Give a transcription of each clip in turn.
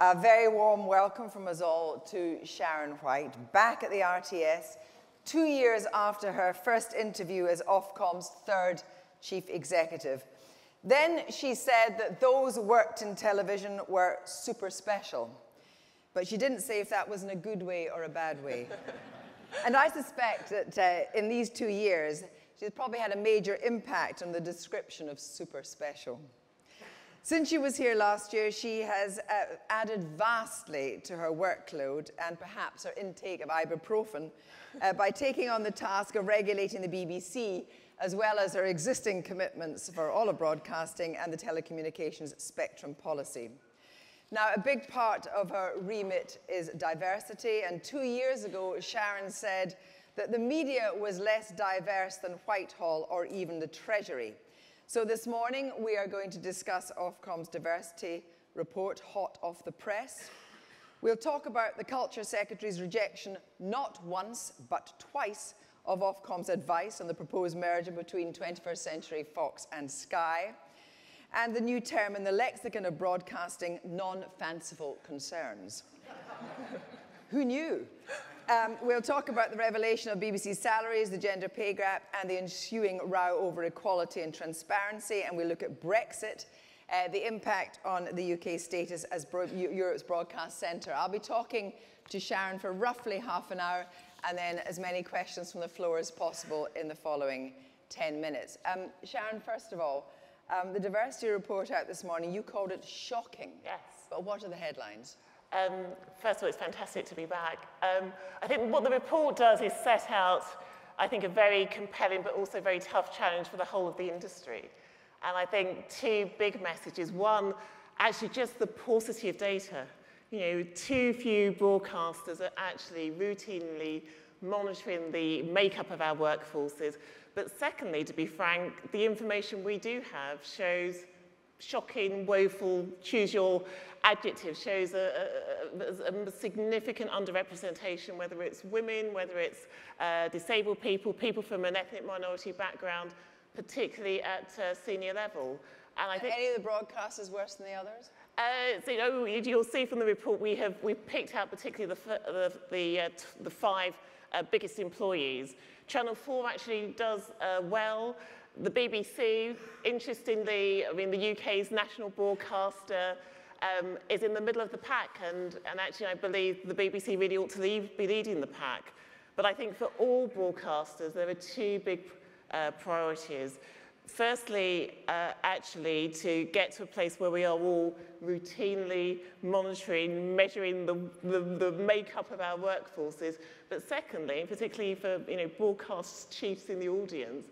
A very warm welcome from us all to Sharon White, back at the RTS, two years after her first interview as Ofcom's third chief executive. Then she said that those who worked in television were super special. But she didn't say if that was in a good way or a bad way. and I suspect that uh, in these two years, she's probably had a major impact on the description of super special. Since she was here last year, she has uh, added vastly to her workload and perhaps her intake of ibuprofen uh, by taking on the task of regulating the BBC, as well as her existing commitments for all of broadcasting and the telecommunications spectrum policy. Now, a big part of her remit is diversity, and two years ago, Sharon said that the media was less diverse than Whitehall or even the Treasury. So this morning, we are going to discuss Ofcom's diversity report, hot off the press. We'll talk about the Culture Secretary's rejection not once, but twice of Ofcom's advice on the proposed merger between 21st Century Fox and Sky, and the new term in the lexicon of broadcasting, non-fanciful concerns. Who knew? Um, we'll talk about the revelation of BBC salaries, the gender pay gap, and the ensuing row over equality and transparency. And we'll look at Brexit, uh, the impact on the UK status as Bro Europe's broadcast centre. I'll be talking to Sharon for roughly half an hour, and then as many questions from the floor as possible in the following 10 minutes. Um, Sharon, first of all, um, the diversity report out this morning, you called it shocking. Yes. But what are the headlines? Um, first of all, it's fantastic to be back. Um, I think what the report does is set out, I think, a very compelling but also very tough challenge for the whole of the industry. And I think two big messages. One, actually just the paucity of data. You know, too few broadcasters are actually routinely monitoring the makeup of our workforces. But secondly, to be frank, the information we do have shows shocking, woeful, choose your adjective, shows a, a, a, significant underrepresentation, whether it's women, whether it's uh, disabled people, people from an ethnic minority background, particularly at uh, senior level. And I think any of the broadcasters worse than the others? Uh, so, you know, you'll see from the report we have we picked out particularly the the the, uh, the five uh, biggest employees. Channel 4 actually does uh, well. The BBC, interestingly, I mean, the UK's national broadcaster um, is in the middle of the pack, and, and actually I believe the BBC really ought to leave, be leading the pack. But I think for all broadcasters, there are two big uh, priorities. Firstly, uh, actually, to get to a place where we are all routinely monitoring, measuring the, the, the makeup of our workforces. But secondly, particularly for you know, broadcast chiefs in the audience,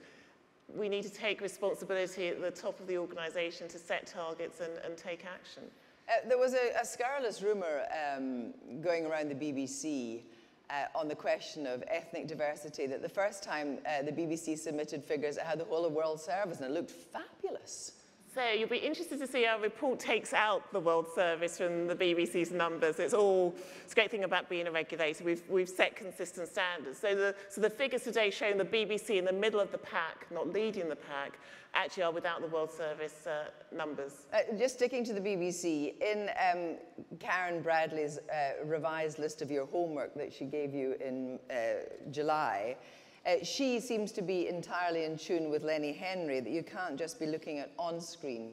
we need to take responsibility at the top of the organisation to set targets and, and take action. Uh, there was a, a scurrilous rumour um, going around the BBC uh, on the question of ethnic diversity that the first time uh, the BBC submitted figures, it had the whole of World Service and it looked fabulous. So you'll be interested to see our report takes out the World Service from the BBC's numbers. It's all, it's a great thing about being a regulator. We've, we've set consistent standards. So the, so the figures today showing the BBC in the middle of the pack, not leading the pack, actually are without the World Service uh, numbers. Uh, just sticking to the BBC, in um, Karen Bradley's uh, revised list of your homework that she gave you in uh, July, uh, she seems to be entirely in tune with Lenny Henry, that you can't just be looking at on-screen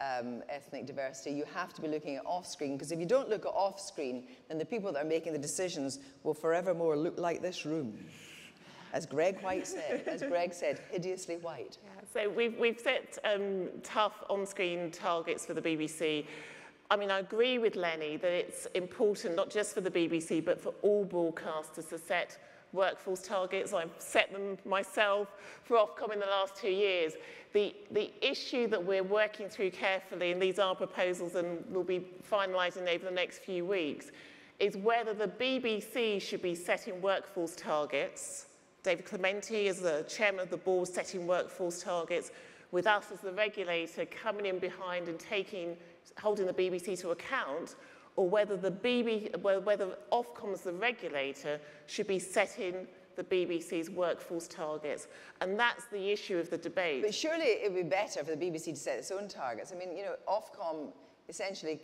um, ethnic diversity. You have to be looking at off-screen, because if you don't look at off-screen, then the people that are making the decisions will forevermore look like this room. As Greg White said, as Greg said, hideously white. Yeah, so we've, we've set um, tough on-screen targets for the BBC. I mean, I agree with Lenny that it's important not just for the BBC, but for all broadcasters to set workforce targets. I've set them myself for Ofcom in the last two years. The, the issue that we're working through carefully, and these are proposals and we'll be finalising over the next few weeks, is whether the BBC should be setting workforce targets. David Clementi is the chairman of the board setting workforce targets with us as the regulator coming in behind and taking, holding the BBC to account or whether the BB, whether Ofcom as the regulator should be setting the BBC's workforce targets. And that's the issue of the debate. But surely it would be better for the BBC to set its own targets. I mean, you know, Ofcom essentially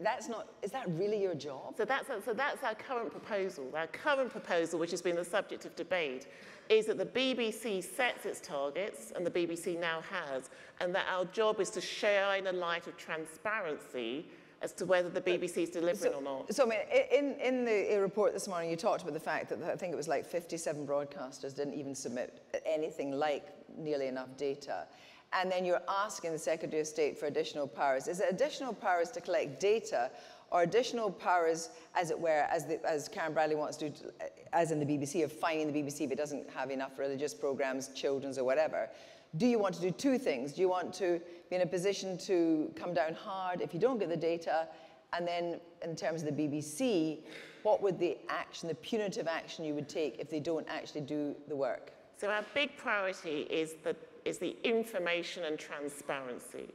that's not, is that really your job? So that's, so that's our current proposal. Our current proposal, which has been the subject of debate, is that the BBC sets its targets, and the BBC now has, and that our job is to shine a light of transparency as to whether the BBC is delivering so, or not. So, I mean, in, in the report this morning, you talked about the fact that I think it was like 57 broadcasters didn't even submit anything like nearly enough data. And then you're asking the Secretary of State for additional powers. Is it additional powers to collect data or additional powers, as it were, as, the, as Karen Bradley wants to do, as in the BBC, of finding the BBC if it doesn't have enough religious programs, children's or whatever? Do you want to do two things? Do you want to be in a position to come down hard if you don't get the data? And then, in terms of the BBC, what would the action, the punitive action you would take if they don't actually do the work? So, our big priority is the, is the information and transparency.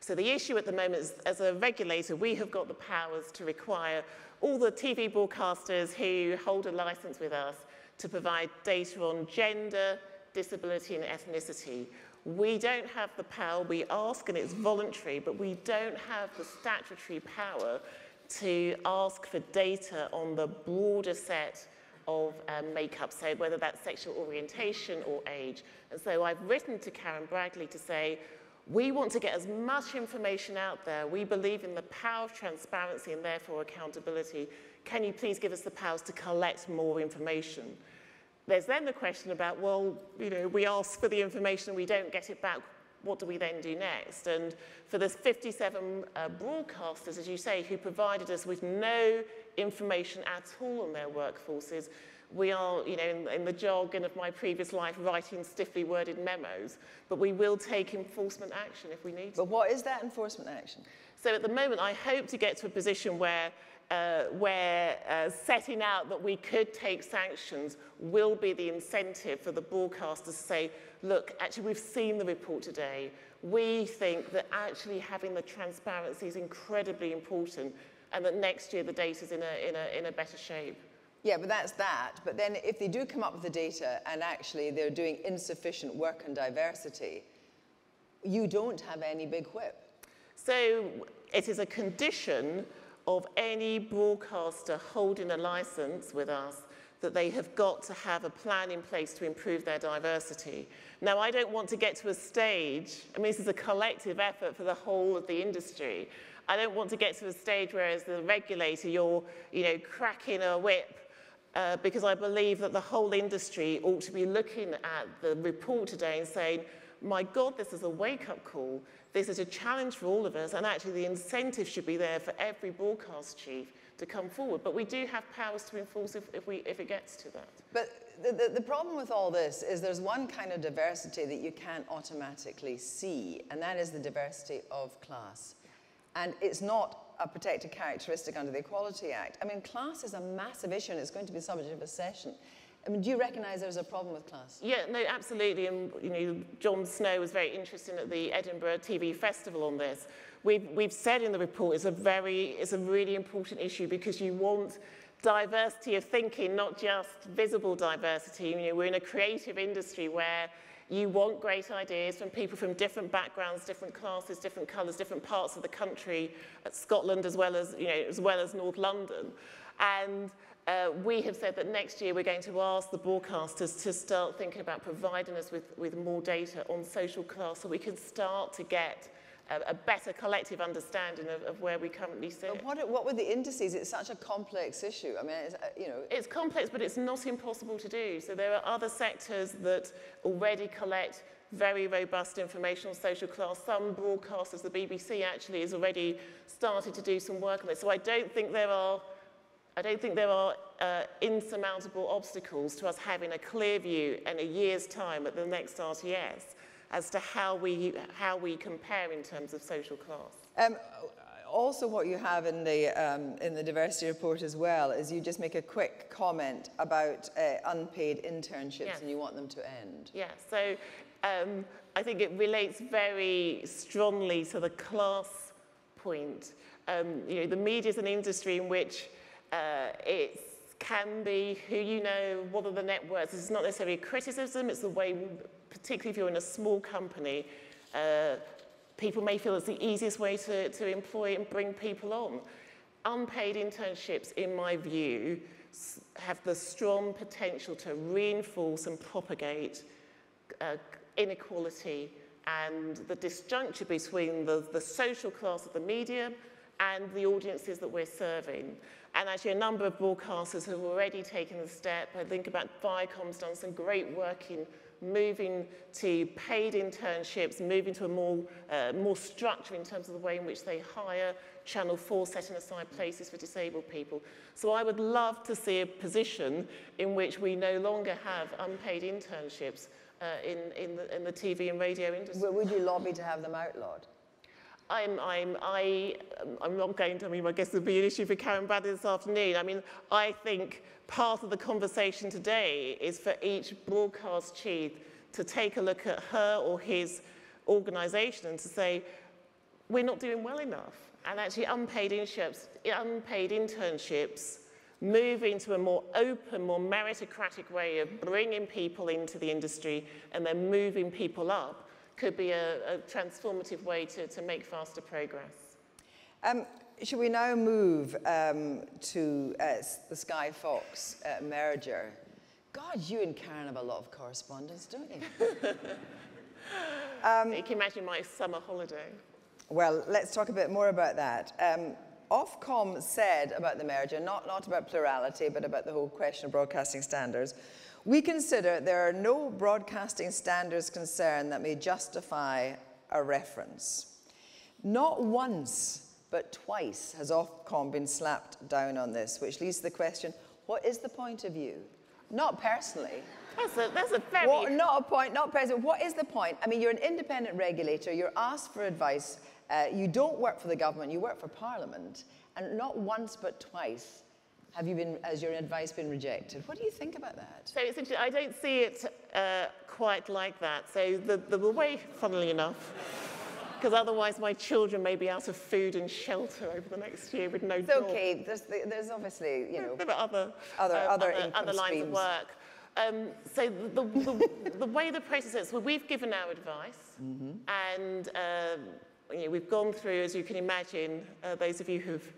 So, the issue at the moment is, as a regulator, we have got the powers to require all the TV broadcasters who hold a license with us to provide data on gender, disability and ethnicity. We don't have the power, we ask and it's voluntary, but we don't have the statutory power to ask for data on the broader set of um, makeup, so whether that's sexual orientation or age. And so I've written to Karen Bradley to say, we want to get as much information out there. We believe in the power of transparency and therefore accountability. Can you please give us the powers to collect more information? There's then the question about, well, you know, we ask for the information we don't get it back. What do we then do next? And for the 57 uh, broadcasters, as you say, who provided us with no information at all on their workforces, we are, you know, in, in, the jargon of my previous life, writing stiffly worded memos, but we will take enforcement action if we need to. But what is that enforcement action? So at the moment, I hope to get to a position where uh, where uh, setting out that we could take sanctions will be the incentive for the broadcasters to say, look, actually we've seen the report today. We think that actually having the transparency is incredibly important and that next year the data is in a, in, a, in a better shape. Yeah, but that's that. But then if they do come up with the data and actually they're doing insufficient work on diversity, you don't have any big whip. So it is a condition of any broadcaster holding a license with us that they have got to have a plan in place to improve their diversity. Now, I don't want to get to a stage, I mean, this is a collective effort for the whole of the industry. I don't want to get to a stage where, as the regulator, you're, you know, cracking a whip uh, because I believe that the whole industry ought to be looking at the report today and saying, my God, this is a wake-up call. This is a challenge for all of us, and actually the incentive should be there for every broadcast chief to come forward. But we do have powers to enforce if, if, we, if it gets to that. But the, the, the problem with all this is there's one kind of diversity that you can't automatically see, and that is the diversity of class. And it's not a protected characteristic under the Equality Act. I mean, class is a massive issue, and it's going to be the subject of a session. I mean, do you recognise there's a problem with class? Yeah, no, absolutely. And, you know, Jon Snow was very interested at the Edinburgh TV Festival on this. We've, we've said in the report it's a very, it's a really important issue because you want diversity of thinking, not just visible diversity. You know, we're in a creative industry where You want great ideas from people from different backgrounds, different classes, different colours, different parts of the country, uh, Scotland as well as, you know, as, well as North London. And uh, we have said that next year we're going to ask the broadcasters to start thinking about providing us with, with more data on social class so we can start to get a, a better collective understanding of, of where we currently sit. But what, what were the indices? It's such a complex issue. I mean, it's, uh, you know... It's complex, but it's not impossible to do. So there are other sectors that already collect very robust information on social class. Some broadcasters, the BBC actually has already started to do some work on this. So I don't think there are I don't think there are uh, insurmountable obstacles to us having a clear view in a year's time at the next RTS as to how we, how we compare in terms of social class. Um, also what you have in the, um, in the diversity report as well is you just make a quick comment about uh, unpaid internships and you want them to end. Yeah, so um, I think it relates very strongly to the class point. Um, you know, the media is an industry in which uh, it can be who you know, what are the networks. It's not necessarily criticism, it's the way, particularly if you're in a small company, uh, people may feel it's the easiest way to, to employ and bring people on. Unpaid internships, in my view, have the strong potential to reinforce and propagate uh, inequality and the disjuncture between the, the social class of the media and the audiences that we're serving. And actually a number of broadcasters have already taken the step. I think about Viacom's done some great work in moving to paid internships, moving to a more, uh, more structure in terms of the way in which they hire, Channel 4 setting aside places for disabled people. So I would love to see a position in which we no longer have unpaid internships uh, in, in, the, in the TV and radio industry. Well, would you lobby to have them outlawed? I'm, I'm, I, um, I'm not going to, I mean, I guess there'll be an issue for Karen Bradley this afternoon. I mean, I think part of the conversation today is for each broadcast chief to take a look at her or his organisation and to say, we're not doing well enough. And actually unpaid internships, unpaid internships move into a more open, more meritocratic way of bringing people into the industry and then moving people up could be a, a transformative way to, to make faster progress. Um, should we now move um, to uh, the Sky Fox uh, merger? God, you and Karen have a lot of correspondence, don't you? um, you can imagine my summer holiday. Well, let's talk a bit more about that. Um, Ofcom said about the merger, not, not about plurality, but about the whole question of broadcasting standards, we consider there are no broadcasting standards concern that may justify a reference. Not once, but twice has Ofcom been slapped down on this, which leads to the question, what is the point of view? Not personally. That's a, that's a very... What, not a point, not personally. What is the point? I mean, you're an independent regulator. You're asked for advice. Uh, you don't work for the government. You work for Parliament. And not once, but twice have you been, has your advice been rejected? What do you think about that? So it's interesting. I don't see it uh, quite like that. So the, the way, funnily enough, because otherwise my children may be out of food and shelter over the next year with no it's job. okay. There's, there's obviously, you know, there are other, other, um, other, other, other lines of work. Um, so the, the, the, way the process is, well, we've given our advice, mm -hmm. and um, you know, we've gone through, as you can imagine, uh, those of you who've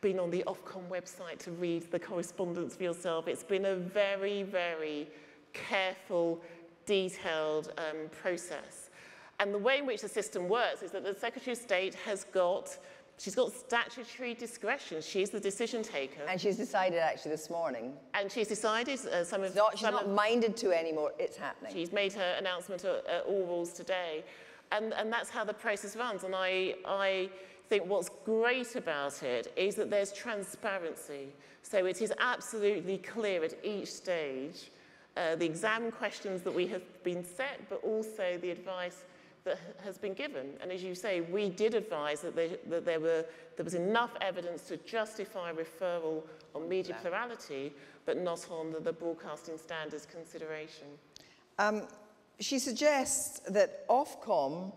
been on the Ofcom website to read the correspondence for yourself. It's been a very, very careful, detailed um, process. And the way in which the system works is that the Secretary of State has got She's got statutory discretion. She's the decision taker. And she's decided actually this morning. And she's decided uh, some of... Not, she's not of, minded to anymore. It's happening. She's made her announcement at, at all rules today. And, and that's how the process runs. And I, I think what's great about it is that there's transparency. So it is absolutely clear at each stage uh, the exam questions that we have been set, but also the advice that has been given. And as you say, we did advise that, there, that there, were, there was enough evidence to justify referral on media plurality, but not on the, the broadcasting standards consideration. Um, she suggests that Ofcom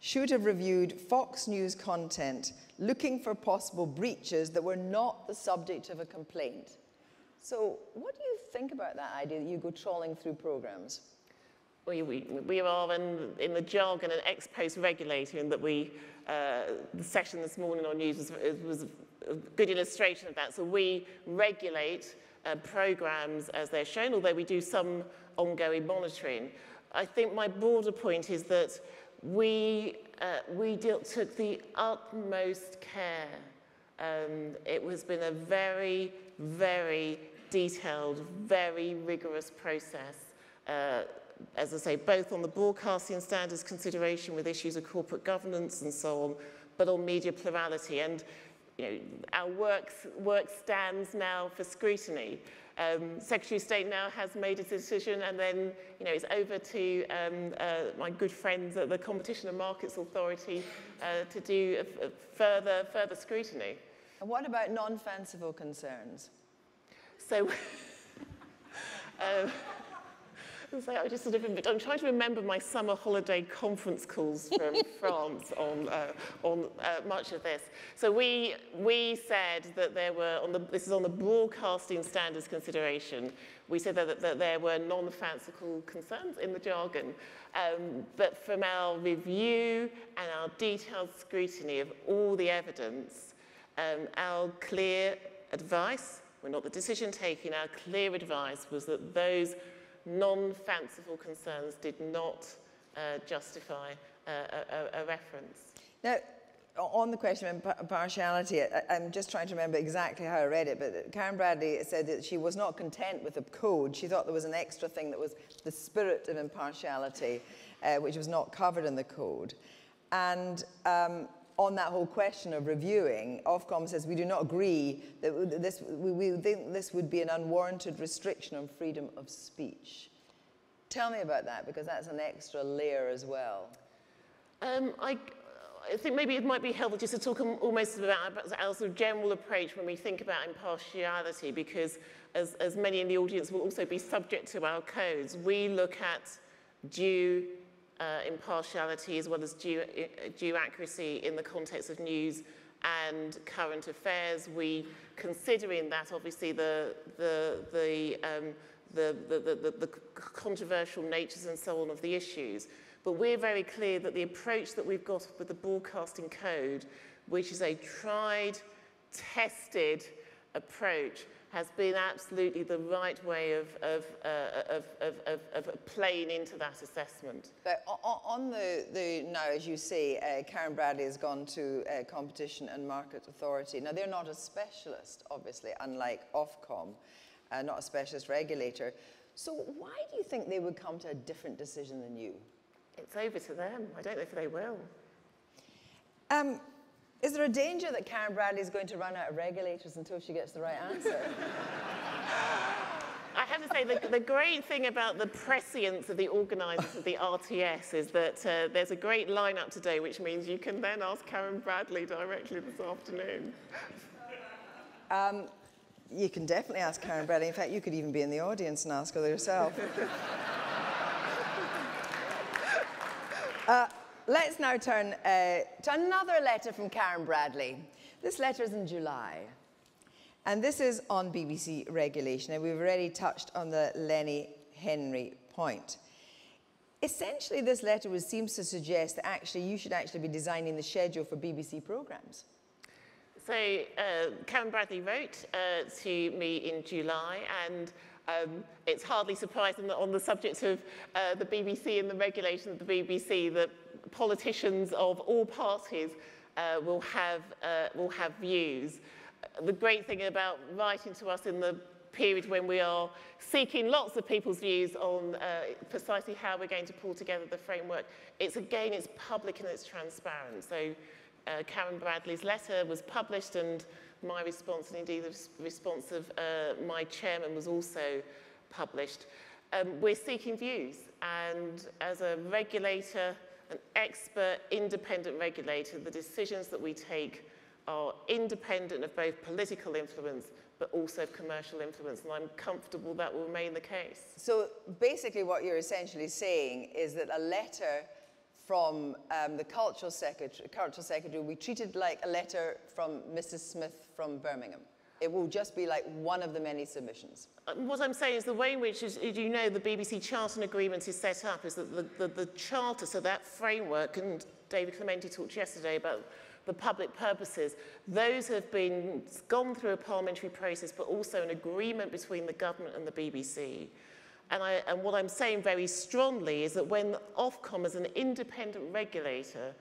should have reviewed Fox News content looking for possible breaches that were not the subject of a complaint. So what do you think about that idea that you go trawling through programs? We, we, we are in, in the jargon an ex post regulator in that we, uh, the session this morning on news was, was a good illustration of that. So we regulate uh, programs as they're shown, although we do some ongoing monitoring. I think my broader point is that we, uh, we took the utmost care. Um, it has been a very, very detailed, very rigorous process. Uh, as I say, both on the broadcasting standards consideration with issues of corporate governance and so on, but on media plurality. And you know, our work, work stands now for scrutiny. Um, Secretary of State now has made a decision and then you know, it's over to um, uh, my good friends at the Competition and Markets Authority uh, to do a, a further, further scrutiny. And what about non-fanciful concerns? So, So I just sort of, I'm trying to remember my summer holiday conference calls from France on, uh, on uh, much of this. So we, we said that there were, on the, this is on the broadcasting standards consideration, we said that, that there were non-fanciful concerns in the jargon. Um, but from our review and our detailed scrutiny of all the evidence, um, our clear advice, we're not the decision taking, our clear advice was that those non-fanciful concerns did not uh, justify uh, a, a, reference. Now, on the question of impartiality, I, I'm just trying to remember exactly how I read it, but Karen Bradley said that she was not content with the code. She thought there was an extra thing that was the spirit of impartiality, uh, which was not covered in the code. And um, on that whole question of reviewing, Ofcom says we do not agree that this, we, we think this would be an unwarranted restriction on freedom of speech. Tell me about that, because that's an extra layer as well. Um, I, I think maybe it might be helpful just to talk almost about our sort of general approach when we think about impartiality, because as, as many in the audience will also be subject to our codes, we look at due uh, impartiality as well as due, due accuracy in the context of news and current affairs. We, considering that obviously the, the, the, um, the, the, the, the controversial natures and so on of the issues, but we're very clear that the approach that we've got with the broadcasting code, which is a tried, tested approach, has been absolutely the right way of, of, uh, of, of, of, playing into that assessment. But on the, the now, as you say, uh, Karen Bradley has gone to uh, Competition and Market Authority. Now, they're not a specialist, obviously, unlike Ofcom, uh, not a specialist regulator. So why do you think they would come to a different decision than you? It's over to them. I don't know if they will. Um, is there a danger that Karen Bradley is going to run out of regulators until she gets the right answer? I have to say, the, the, great thing about the prescience of the organisers of the RTS is that uh, there's a great lineup today, which means you can then ask Karen Bradley directly this afternoon. Um, you can definitely ask Karen Bradley. In fact, you could even be in the audience and ask her yourself. Uh, let's now turn uh, to another letter from Karen Bradley. This letter is in July. And this is on BBC regulation, and we've already touched on the Lenny Henry point. Essentially, this letter was, seems to suggest that actually you should actually be designing the schedule for BBC programmes. So uh, Karen Bradley wrote uh, to me in July, and um, it's hardly surprising that on the subject of uh, the BBC and the regulation of the BBC, that politicians of all parties uh, will, have, uh, will have views. The great thing about writing to us in the period when we are seeking lots of people's views on uh, precisely how we're going to pull together the framework, it's again, it's public and it's transparent. So uh, Karen Bradley's letter was published and my response, and indeed the response of uh, my chairman was also published. Um, we're seeking views, and as a regulator, an expert, independent regulator, the decisions that we take are independent of both political influence but also commercial influence, and I'm comfortable that will remain the case. So basically what you're essentially saying is that a letter from um, the cultural secretary, cultural secretary will be treated like a letter from Mrs. Smith from Birmingham. It will just be like one of the many submissions. Uh, what I'm saying is the way in which, as you know, the BBC Charter and Agreement is set up is that the, the, the charter, so that framework, and David Clementi talked yesterday about the public purposes, those have been gone through a parliamentary process, but also an agreement between the government and the BBC. And, I, and what I'm saying very strongly is that when Ofcom as an independent regulator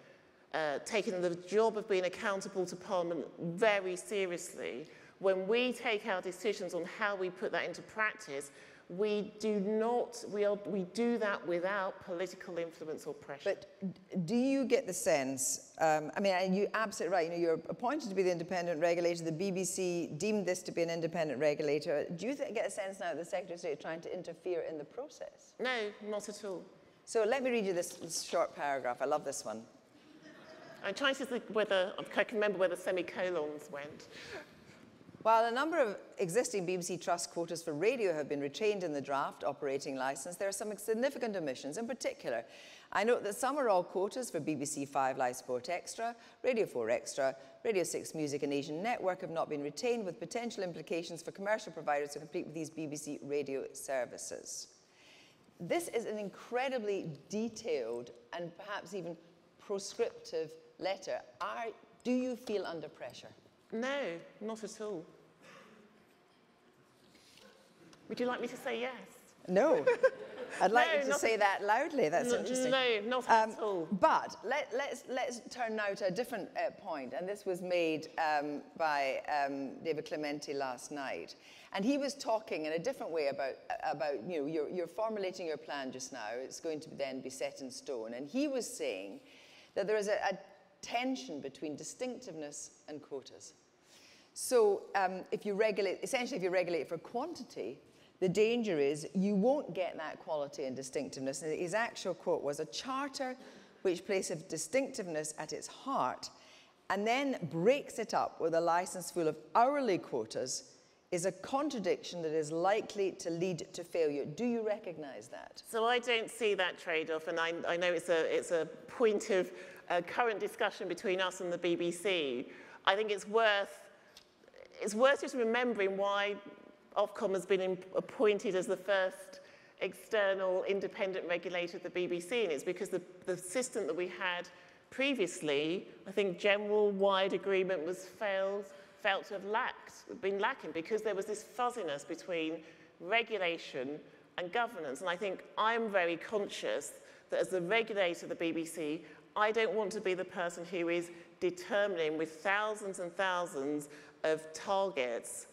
uh, taking the job of being accountable to Parliament very seriously, when we take our decisions on how we put that into practice, we do not, we, are, we do that without political influence or pressure. But do you get the sense, um, I mean, and you're absolutely right, you know, you're appointed to be the independent regulator, the BBC deemed this to be an independent regulator. Do you get a sense now that the Secretary of State is trying to interfere in the process? No, not at all. So let me read you this, this short paragraph. I love this one. I'm trying to think whether, I can remember where the semicolons went. While a number of existing BBC Trust quotas for radio have been retained in the draft operating licence, there are some significant omissions. In particular, I note that some are all quotas for BBC 5 Live Sport Extra, Radio 4 Extra, Radio 6 Music and Asian Network have not been retained with potential implications for commercial providers to compete with these BBC radio services. This is an incredibly detailed and perhaps even proscriptive letter. Are, do you feel under pressure? No, not at all. Would you like me to say yes? No. I'd like No, you to not- say that loudly. That's N- interesting. No, not Um, at all. But let, let's, let's turn now to a different uh, point, and this was made um, by um, David Clementi last night. And he was talking in a different way about, about you know, you're, you're formulating your plan just now. It's going to then be set in stone. And he was saying that there is a, a tension between distinctiveness and quotas. So um, if you regulate, essentially if you regulate for quantity, the danger is you won't get that quality and distinctiveness. And his actual quote was, a charter which places distinctiveness at its heart and then breaks it up with a license full of hourly quotas is a contradiction that is likely to lead to failure. Do you recognize that? So I don't see that trade-off, and I, I know it's a, it's a point of uh, current discussion between us and the BBC. I think it's worth, it's worth just remembering why Ofcom has been appointed as the first external independent regulator of the BBC, and it's because the, the system that we had previously, I think general wide agreement was failed, felt to have lacked, been lacking, because there was this fuzziness between regulation and governance. And I think I'm very conscious that as the regulator of the BBC, I don't want to be the person who is determining with thousands and thousands of targets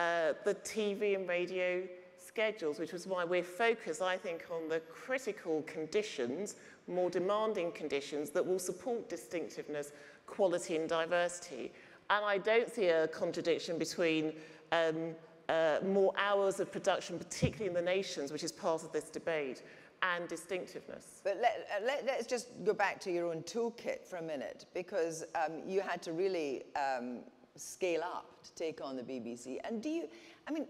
uh, the TV and radio schedules, which was why we're focused, I think, on the critical conditions, more demanding conditions that will support distinctiveness, quality and diversity. And I don't see a contradiction between um, uh, more hours of production, particularly in the nations, which is part of this debate, and distinctiveness. But let, uh, let, us just go back to your own toolkit for a minute, because um, you had to really um, scale up to take on the BBC. And do you, I mean,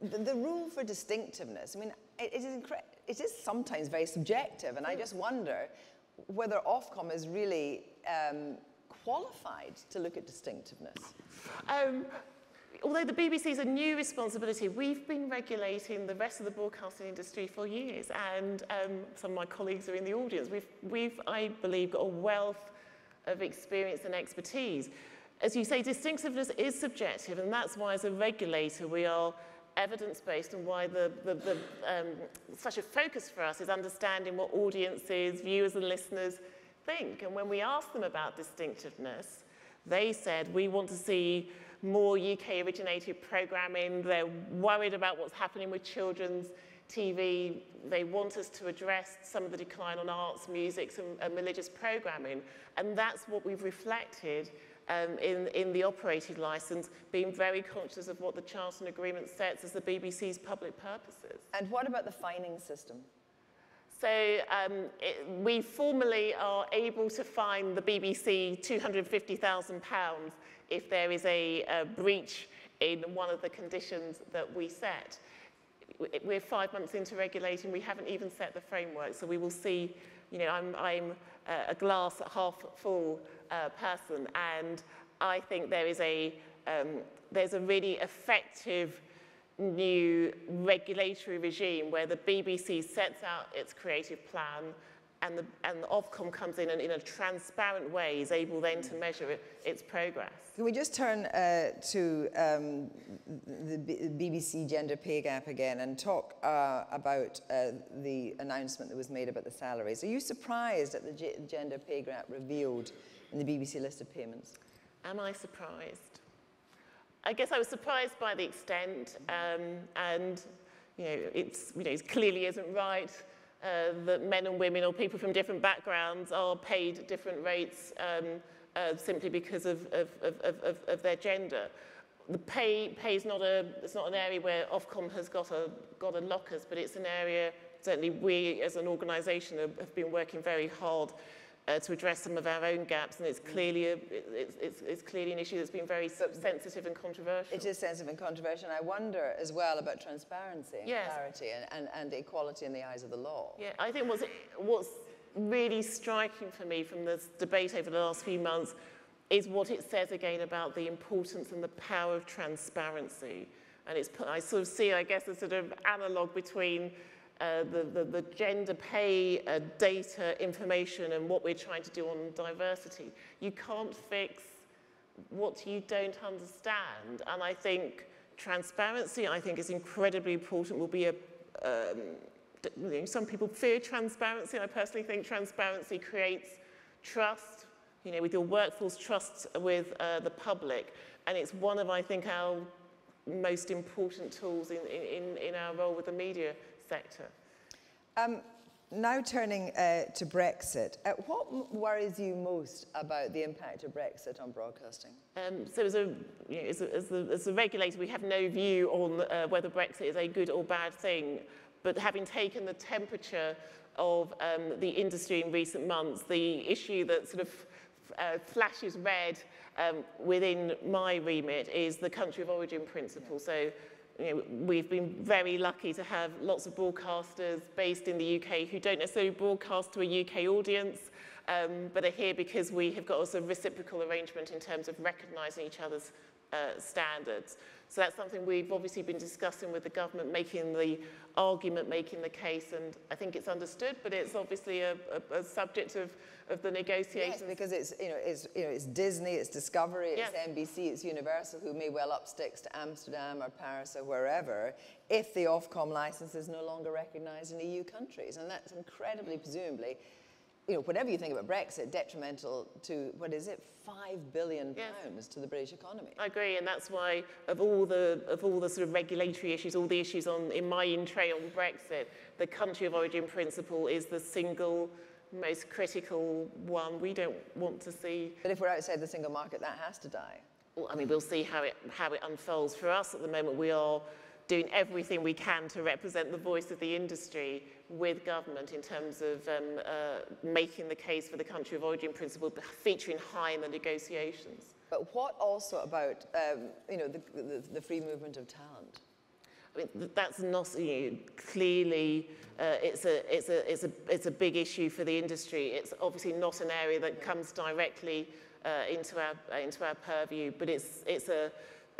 the, the rule for distinctiveness, I mean, it, it, is it is sometimes very subjective, and I just wonder whether Ofcom is really um, qualified to look at distinctiveness. Um, although the BBC is a new responsibility, we've been regulating the rest of the broadcasting industry for years, and um, some of my colleagues are in the audience. We've, we've, I believe, got a wealth of experience and expertise. As you say, distinctiveness is subjective, and that's why, as a regulator, we are evidence-based and why the, the, the, um, such a focus for us is understanding what audiences, viewers and listeners think. And when we asked them about distinctiveness, they said, we want to see more UK-originated programming. They're worried about what's happening with children's TV. They want us to address some of the decline on arts, music and, and religious programming. And that's what we've reflected um, in, in the operating licence, being very conscious of what the Charter and Agreement sets as the BBC's public purposes. And what about the fining system? So um, it, we formally are able to fine the BBC £250,000 if there is a, a breach in one of the conditions that we set. We're five months into regulating, we haven't even set the framework, so we will see, you know, I'm, I'm a glass half full uh, person, and I think there is a, um, there's a really effective new regulatory regime where the BBC sets out its creative plan and the, and the Ofcom comes in and in a transparent way is able then to measure it, its progress. Can we just turn uh, to um, the B BBC gender pay gap again and talk uh, about uh, the announcement that was made about the salaries? Are you surprised at the gender pay gap revealed in the BBC list of payments? Am I surprised? I guess I was surprised by the extent, um, and you know, it's you know, it clearly isn't right uh, that men and women or people from different backgrounds are paid different rates um, uh, simply because of, of, of, of, of their gender. The pay, pay is not, a, it's not an area where Ofcom has got a, got a locus, but it's an area, certainly we as an organisation have, have been working very hard uh, to address some of our own gaps, and it's clearly, a, it's, it's, it's clearly an issue that's been very sensitive and controversial. It is sensitive and controversial, and I wonder as well about transparency and yes. clarity and, and, and equality in the eyes of the law. Yeah, I think what's, what's really striking for me from this debate over the last few months is what it says again about the importance and the power of transparency. And it's, I sort of see, I guess, a sort of analog between uh, the, the, the, gender pay uh, data information and what we're trying to do on diversity. You can't fix what you don't understand. And I think transparency, I think, is incredibly important, will be a, um, you know, some people fear transparency. I personally think transparency creates trust, you know, with your workforce, trust with uh, the public. And it's one of, I think, our most important tools in, in, in our role with the media sector. Um, now turning uh, to Brexit, uh, what worries you most about the impact of Brexit on broadcasting? Um, so as a, you know, as, a, as, a, as, a, regulator, we have no view on uh, whether Brexit is a good or bad thing. But having taken the temperature of um, the industry in recent months, the issue that sort of uh, flashes red um, within my remit is the country of origin principle. So you know, we've been very lucky to have lots of broadcasters based in the UK who don't necessarily broadcast to a UK audience, um, but are here because we have got also a reciprocal arrangement in terms of recognising each other's uh, standards. So that's something we've obviously been discussing with the government, making the argument, making the case, and I think it's understood, but it's obviously a, a, a subject of, of the negotiations. Yes, because it's, you know, it's, you know, it's Disney, it's Discovery, it's yes. NBC, it's Universal, who may well up sticks to Amsterdam or Paris or wherever, if the Ofcom license is no longer recognised in EU countries. And that's incredibly, presumably, you know, whatever you think about Brexit, detrimental to, what is it, five billion pounds to the British economy. I agree, and that's why of all the of all the sort of regulatory issues, all the issues on in my in tray on Brexit, the country of origin principle is the single most critical one. We don't want to see. But if we're outside the single market, that has to die. Well, I mean, we'll see how it how it unfolds. For us, at the moment, we are doing everything we can to represent the voice of the industry with government in terms of um, uh, making the case for the country of origin principle featuring high in the negotiations. But what also about um, you know, the, the, the, free movement of talent? I mean, that's not you know, clearly uh, it's, a, it's, a, it's, a, it's a big issue for the industry. It's obviously not an area that comes directly uh, into, our, into our purview, but it's, it's a,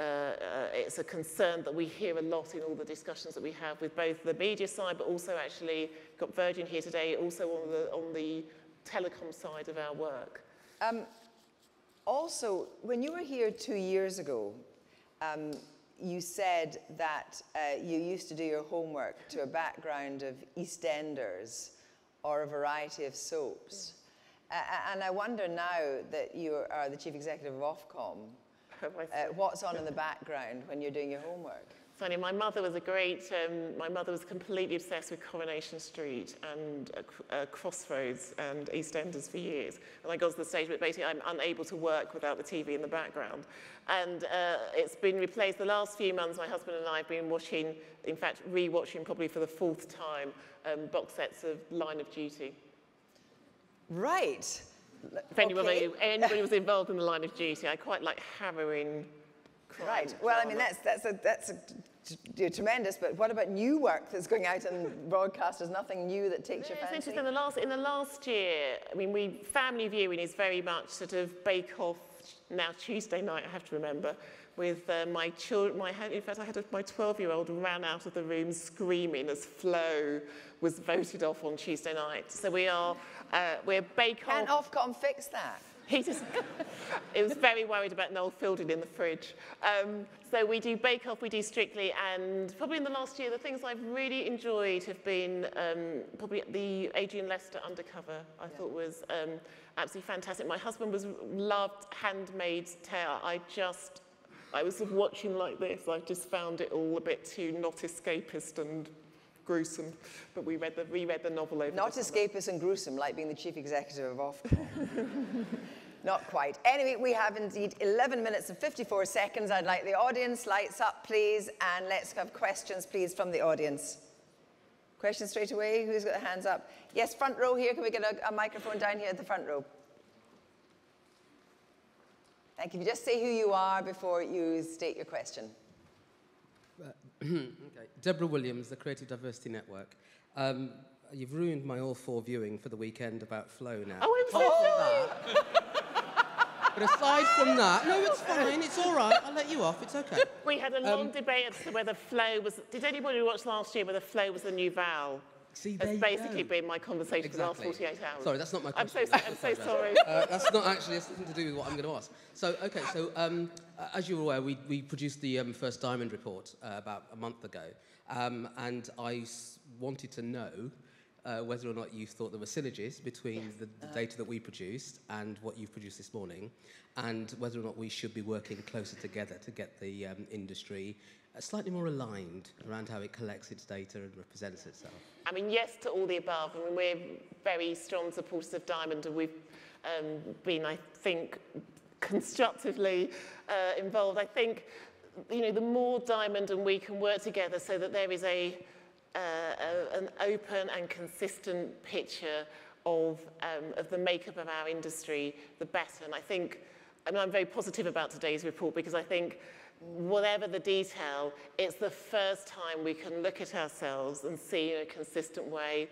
uh, it's a concern that we hear a lot in all the discussions that we have with both the media side, but also actually got Virgin here today, also on the, on the telecom side of our work. Um, also, when you were here two years ago, um, you said that uh, you used to do your homework to a background of EastEnders or a variety of soaps. Uh, and I wonder now that you are the chief executive of Ofcom, uh, what's on in the background when you're doing your homework? Funny, my mother was a great, um, my mother was completely obsessed with Coronation Street and uh, uh, Crossroads and EastEnders for years. And I got to the stage where basically I'm unable to work without the TV in the background. And uh, it's been replaced, the last few months my husband and I have been watching, in fact re-watching probably for the fourth time, um, box sets of Line of Duty. Right. If anyone, okay. anybody was involved in the line of duty, I quite like harrowing Right. Well, I mean, that's, that's, a, that's a, tremendous, but what about new work that's going out in broadcast? There's nothing new that takes yeah, your fancy? Interesting. In the, last, in the last year, I mean, we, family viewing is very much sort of bake-off, now Tuesday night, I have to remember, with uh, my children, my, in fact, I had a, my 12-year-old ran out of the room screaming as Flo was voted off on Tuesday night. So we are, uh, we're bake off. Can Ofcom fix that? He just, he was very worried about Noel Fielding in the fridge. Um, so we do Bake Off, we do Strictly, and probably in the last year, the things I've really enjoyed have been um, probably the Adrian Lester Undercover, I yeah. thought was um, absolutely fantastic. My husband was loved Handmaid's Tale. I just, I was watching like this. I just found it all a bit too not escapist and gruesome, but we read the, reread the novel over Not escapist and gruesome, like being the chief executive of Ofcom. Not quite. Anyway, we have indeed 11 minutes and 54 seconds. I'd like the audience lights up, please, and let's have questions, please, from the audience. Question straight away. Who's got their hands up? Yes, front row here. Can we get a, a microphone down here at the front row? Thank you. If you just say who you are before you state your question. okay. Deborah Williams, the Creative Diversity Network. Um, you've ruined my all four viewing for the weekend about Flo now. Oh, I'm so sorry. But aside from that, no, it's fine. It's all right. I'll let you off. It's okay. We had a long debate as to whether Flo was. Did anybody watch last year whether Flo was the new Val? See, That's basically go. been my conversation Exactly. for the last 48 hours. Sorry, that's not my question. I'm question. so, I'm so sorry. Uh, that's not actually has nothing to do with what I'm going to ask. So, okay, so um, uh, as you're aware, we, we produced the um, first Diamond report uh, about a month ago, um, and I s- wanted to know uh, whether or not you thought there were synergies between the, the data that we produced and what you've produced this morning, and whether or not we should be working closer together to get the um, industry uh, slightly more aligned around how it collects its data and represents itself. I mean, yes to all the above. I mean, we're very strong supporters of Diamond, and we've um, been, I think, constructively uh, involved. I think, you know, the more Diamond and we can work together so that there is a, uh, a an open and consistent picture of, um, of the makeup of our industry, the better. And I think, I mean, I'm very positive about today's report because I think whatever the detail, it's the first time we can look at ourselves and see in a consistent way,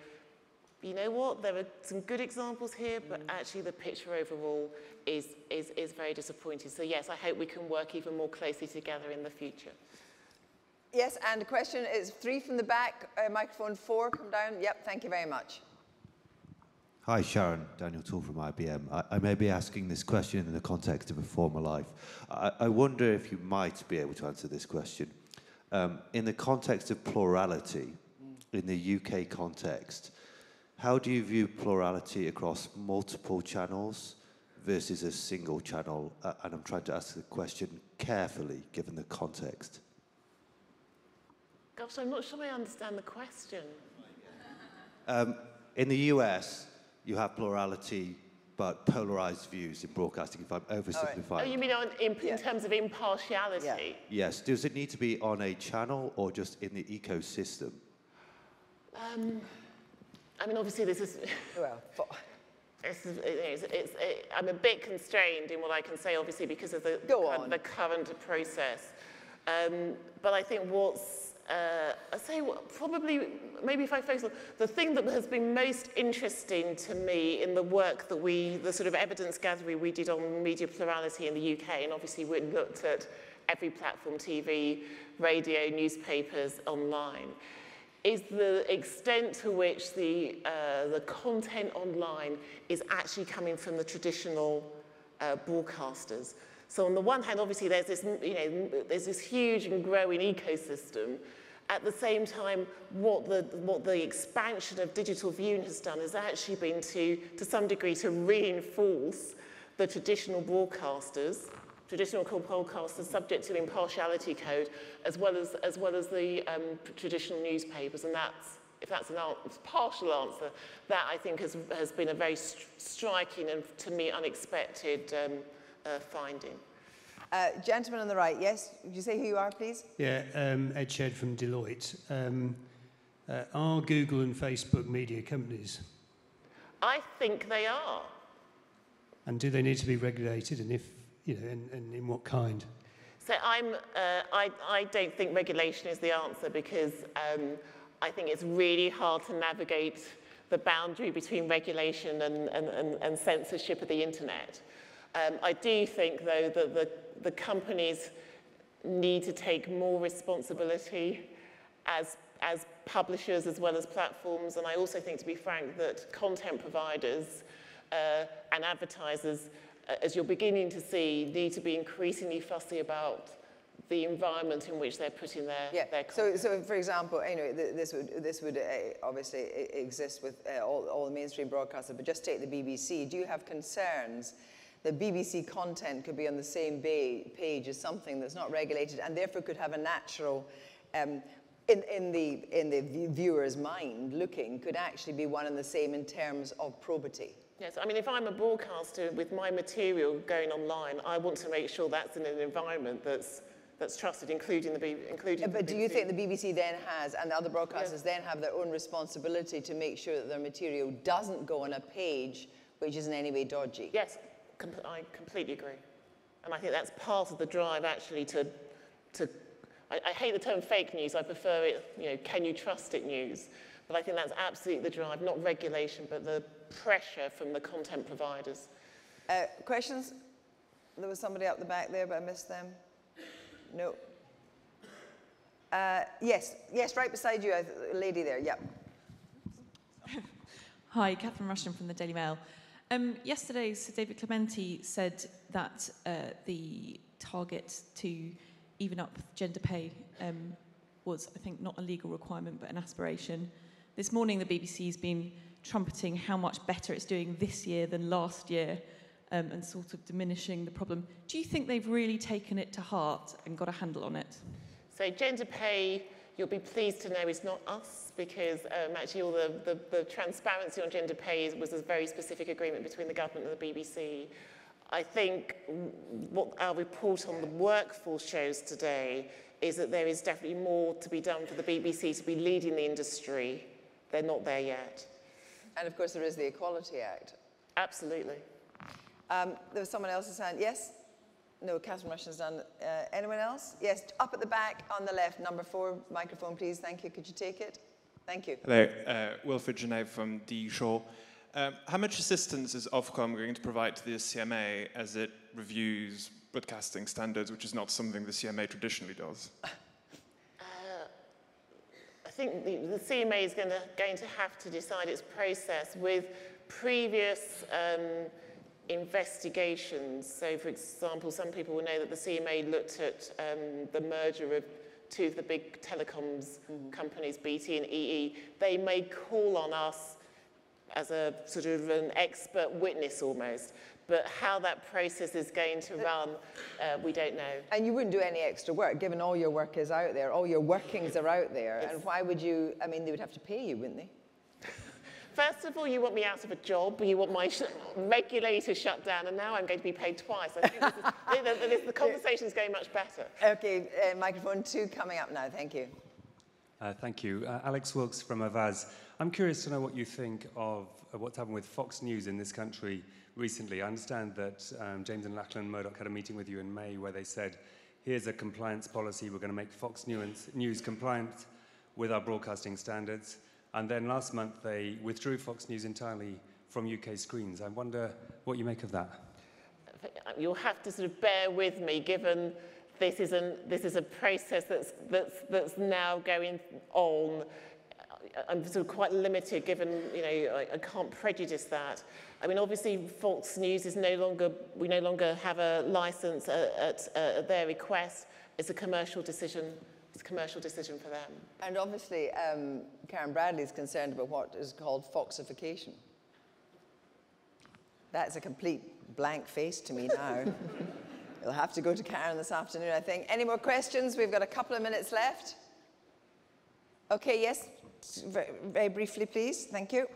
you know what, there are some good examples here, but actually the picture overall is, is, is very disappointing. So yes, I hope we can work even more closely together in the future. Yes, and the question is three from the back, uh, microphone four, come down. Yep, thank you very much. Hi, Sharon. Daniel Toole from IBM. I, I may be asking this question in the context of a former life. I, I wonder if you might be able to answer this question. Um, in the context of plurality, in the UK context, how do you view plurality across multiple channels versus a single channel? Uh, and I'm trying to ask the question carefully, given the context. Gosh, I'm not sure I understand the question. Um, in the US, you have plurality but polarized views in broadcasting, if I'm oversimplifying. Oh, you mean on, in, Yeah. in terms of impartiality? Yeah. Yes. Does it need to be on a channel or just in the ecosystem? Um, I mean, obviously this is... Well, fo- It's, it's, it's, it, I'm a bit constrained in what I can say, obviously, because of the, Go kind- on. the current process. Um, but I think what's, uh, I say, what, probably, maybe if I focus on the thing that has been most interesting to me in the work that we, the sort of evidence gathering we did on media plurality in the UK, and obviously we looked at every platform, TV, radio, newspapers, online, is the extent to which the, uh, the content online is actually coming from the traditional uh, broadcasters. So on the one hand, obviously, there's this, you know, there's this huge and growing ecosystem. At the same time, what the, what the expansion of digital viewing has done has actually been to, to some degree, to reinforce the traditional broadcasters, traditional broadcasters subject to impartiality code, as well as, as, well as the um, traditional newspapers. And that's, if that's an partial answer, that I think has, has been a very st striking and, to me, unexpected um, uh, finding. Uh, gentleman on the right, yes, would you say who you are, please? Yeah, um, Ed Shedd from Deloitte. Um, uh, are Google and Facebook media companies? I think they are. And do they need to be regulated? And if, you know, and, and in what kind? So I'm, uh, I, I don't think regulation is the answer because um, I think it's really hard to navigate the boundary between regulation and, and, and, and censorship of the internet. Um, I do think, though, that the, the companies need to take more responsibility as, as publishers as well as platforms. And I also think, to be frank, that content providers uh, and advertisers, uh, as you're beginning to see, need to be increasingly fussy about the environment in which they're putting their, Yeah. their So, content. so for example, anyway, th- this would this would uh, obviously exist with uh, all, all the mainstream broadcasters. But just take the BBC. Do you have concerns that BBC content could be on the same page as something that's not regulated and therefore could have a natural um, in, in the in the viewer's mind looking could actually be one and the same in terms of probity? Yes, I mean, if I'm a broadcaster with my material going online, I want to make sure that's in an environment that's that's trusted, including the, B- including But do you think the BBC then has, and the other broadcasters then have their own responsibility to make sure that their material doesn't go on a page which is in any way dodgy? Yes, com- I completely agree. And I think that's part of the drive actually to, to I, I hate the term fake news, I prefer it, you know, can you trust it news. But I think that's absolutely the drive, not regulation, but the pressure from the content providers. Uh, questions? There was somebody up the back there, but I missed them. No. Uh, yes, yes, right beside you, a lady there. Yep. Hi, Katherine Rushton from the Daily Mail. Um, yesterday, Sir David Clementi said that uh, the target to even up gender pay um, was, I think, not a legal requirement but an aspiration. This morning, the BBC's been trumpeting how much better it's doing this year than last year um, and sort of diminishing the problem. Do you think they've really taken it to heart and got a handle on it? So gender pay, you'll be pleased to know, is not us because um, actually all the, the, the transparency on gender pay was a very specific agreement between the government and the BBC. I think what our report on the workforce shows today is that there is definitely more to be done for the BBC to be leading the industry. They're not there yet. And of course, there is the Equality Act. Absolutely. Um, there was someone else's hand. Yes? No, Katherine Rushton's done. Uh, anyone else? Yes, up at the back on the left, number four, microphone, please. Thank you. Could you take it? Thank you. Hello, uh, Wilfred Genève from D. Shaw. Um, how much assistance is Ofcom going to provide to the CMA as it reviews broadcasting standards, which is not something the CMA traditionally does? I think the, the CMA is going to, going to have to decide its process with previous um, investigations. So, for example, some people will know that the CMA looked at um, the merger of two of the big telecoms companies, BT and EE. They may call on us as a sort of an expert witness almost. But how that process is going to run, uh, we don't know. And you wouldn't do any extra work, given all your work is out there, all your workings are out there. And why would you? I mean, they would have to pay you, wouldn't they? First of all, you want me out of a job, you want my sh- regulator shut down, and now I'm going to be paid twice. I think this is, the, the, the conversation is going much better. Okay, uh, microphone two coming up now. Thank you. Uh, thank you. Uh, Alex Wilks from Avaaz. I'm curious to know what you think of uh, what's happened with Fox News in this country recently. I understand that um, James and Lachlan Murdoch had a meeting with you in May where they said, here's a compliance policy, we're going to make Fox News, News compliant with our broadcasting standards. And then last month they withdrew Fox News entirely from UK screens. I wonder what you make of that. You'll have to sort of bear with me, given this is, an, this is a process that's, that's, that's now going on. I'm sort of quite limited, given you know I, I can't prejudice that. I mean, obviously, Fox News is no longer we no longer have a license uh, at, at, at their request. It's a commercial decision. It's a commercial decision for them. And obviously, um, Karen Bradley is concerned about what is called foxification. That's a complete blank face to me now. You'll have to go to Karen this afternoon, I think. Any more questions? We've got a couple of minutes left. Okay, yes, very, very briefly, please. Thank you.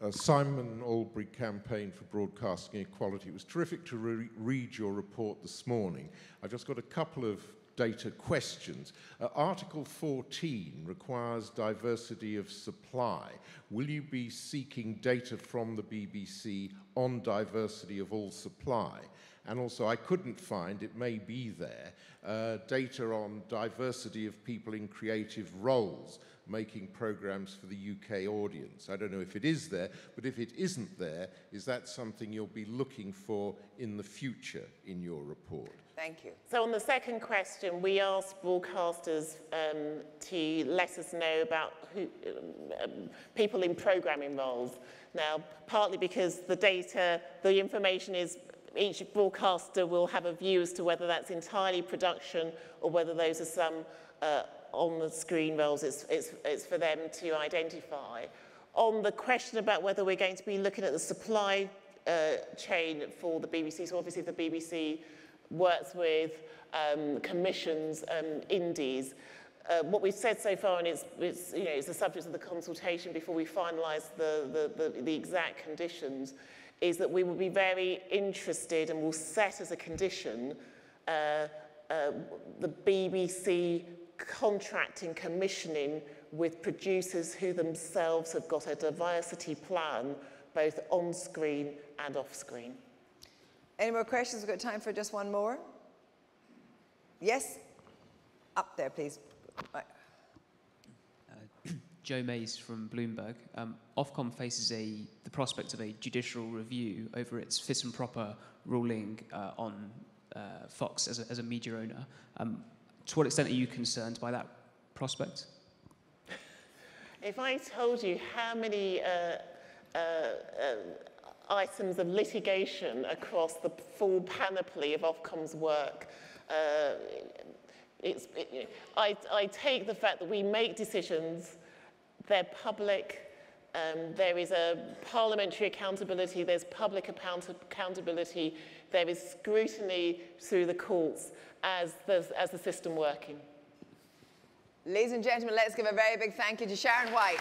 Uh, Simon Albury Campaign for Broadcasting Equality. It was terrific to re- read your report this morning. I've just got a couple of data questions. Uh, Article 14 requires diversity of supply. Will you be seeking data from the BBC on diversity of all supply? And also, I couldn't find, it may be there, uh, data on diversity of people in creative roles making programs for the UK audience. I don't know if it is there, but if it isn't there, is that something you'll be looking for in the future in your report? Thank you. So on the second question, we asked broadcasters um, to let us know about who, um, people in programming roles. Now, partly because the data, the information is each broadcaster will have a view as to whether that's entirely production or whether those are some uh, on the screen roles. It's, it's, it's for them to identify. On the question about whether we're going to be looking at the supply uh, chain for the BBC, so obviously the BBC works with um, commissions, um, indies. Uh, what we've said so far, and it's, it's, you know, it's the subject of the consultation before we finalise the, the, the, the exact conditions, is that we will be very interested and will set as a condition uh, uh, the BBC contracting, commissioning with producers who themselves have got a diversity plan, both on screen and off screen. Any more questions? We've got time for just one more. Yes? Up there, please. Right. Joe Mayes from Bloomberg. Um, Ofcom faces a, the prospect of a judicial review over its fit and proper ruling uh, on uh, Fox as a, as a media owner. Um, to what extent are you concerned by that prospect? If I told you how many uh, uh, uh, items of litigation across the full panoply of Ofcom's work, uh, it, I, I take the fact that we make decisions, they're public, um, there is a parliamentary accountability, there's public account accountability, there is scrutiny through the courts as the, as the system working. Ladies and gentlemen, let's give a very big thank you to Sharon White.